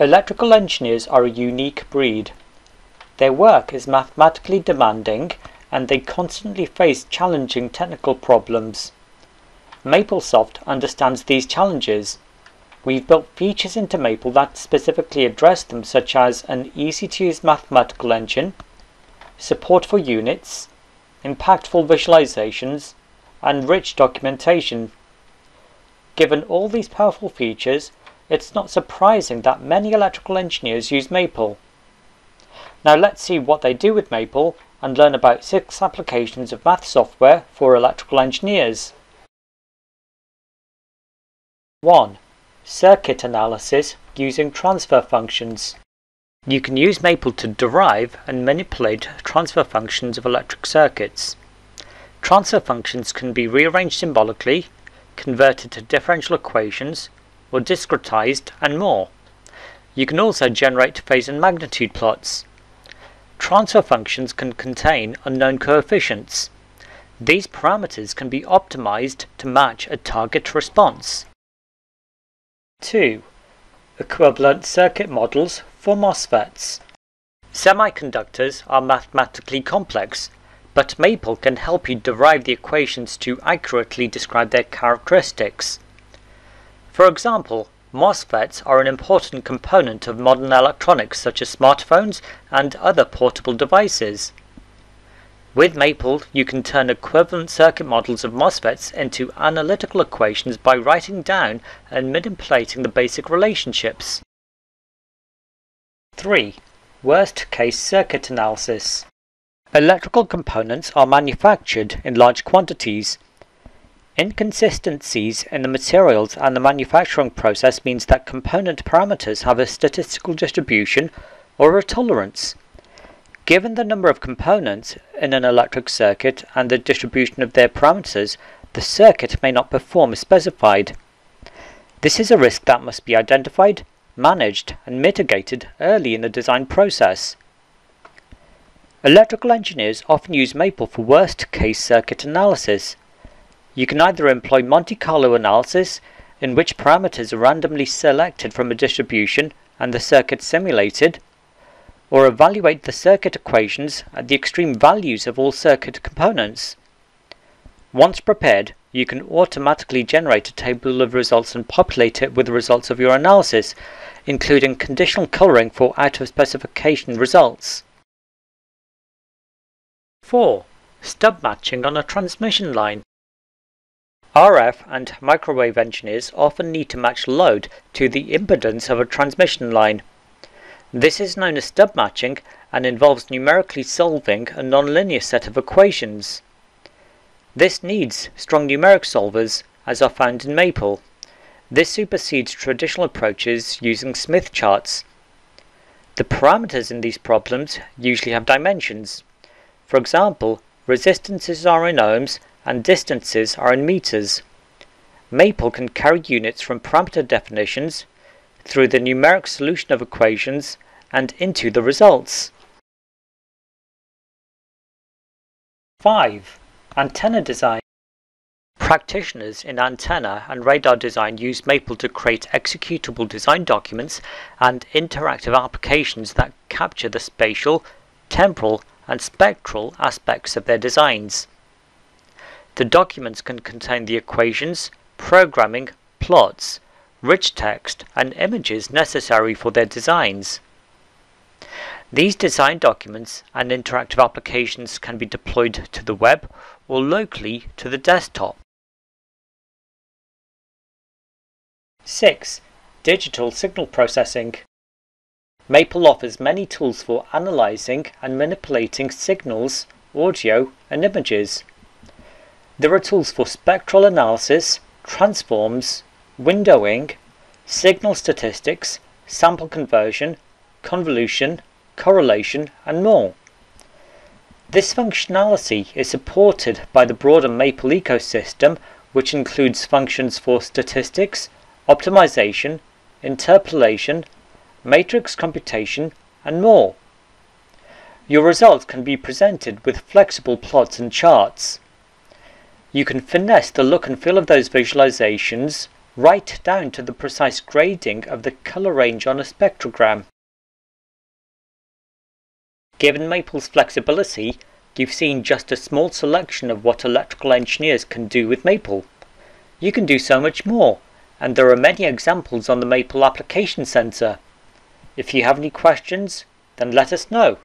Electrical engineers are a unique breed. Their work is mathematically demanding and they constantly face challenging technical problems. MapleSoft understands these challenges. We've built features into Maple that specifically address them such as an easy-to-use mathematical engine, support for units, impactful visualizations, and rich documentation. Given all these powerful features, it's not surprising that many electrical engineers use Maple. Now let's see what they do with Maple and learn about six applications of math software for electrical engineers. 1. Circuit analysis using transfer functions. You can use Maple to derive and manipulate transfer functions of electric circuits. Transfer functions can be rearranged symbolically, converted to differential equations, or discretized, and more. You can also generate phase and magnitude plots. Transfer functions can contain unknown coefficients. These parameters can be optimized to match a target response. 2. Equivalent circuit models for MOSFETs. Semiconductors are mathematically complex, but Maple can help you derive the equations to accurately describe their characteristics. For example, MOSFETs are an important component of modern electronics such as smartphones and other portable devices. With Maple, you can turn equivalent circuit models of MOSFETs into analytical equations by writing down and manipulating the basic relationships. 3. Worst case circuit analysis. Electrical components are manufactured in large quantities Inconsistencies in the materials and the manufacturing process means that component parameters have a statistical distribution or a tolerance. Given the number of components in an electric circuit and the distribution of their parameters, the circuit may not perform as specified. This is a risk that must be identified, managed, and mitigated early in the design process. Electrical engineers often use Maple for worst case circuit analysis. You can either employ Monte Carlo analysis, in which parameters are randomly selected from a distribution and the circuit simulated, or evaluate the circuit equations at the extreme values of all circuit components. Once prepared, you can automatically generate a table of results and populate it with the results of your analysis, including conditional coloring for out of specification results. 4. Stub matching on a transmission line. RF and microwave engineers often need to match load to the impedance of a transmission line. This is known as stub matching and involves numerically solving a nonlinear set of equations. This needs strong numeric solvers, as are found in Maple. This supersedes traditional approaches using Smith charts. The parameters in these problems usually have dimensions. For example, resistances are in ohms and distances are in meters. Maple can carry units from parameter definitions through the numeric solution of equations and into the results. 5. Antenna design. Practitioners in antenna and radar design use Maple to create executable design documents and interactive applications that capture the spatial, temporal, and spectral aspects of their designs. The documents can contain the equations, programming, plots, rich text, and images necessary for their designs. These design documents and interactive applications can be deployed to the web or locally to the desktop. 6. Digital signal processing. Maple offers many tools for analyzing and manipulating signals, audio, and images. There are tools for spectral analysis, transforms, windowing, signal statistics, sample conversion, convolution, correlation, and more. This functionality is supported by the broader Maple ecosystem, which includes functions for statistics, optimization, interpolation, matrix computation, and more. Your results can be presented with flexible plots and charts. You can finesse the look and feel of those visualizations, right down to the precise grading of the colour range on a spectrogram. Given Maple's flexibility, you've seen just a small selection of what electrical engineers can do with Maple. You can do so much more, and there are many examples on the Maple Application Centre. If you have any questions, then let us know.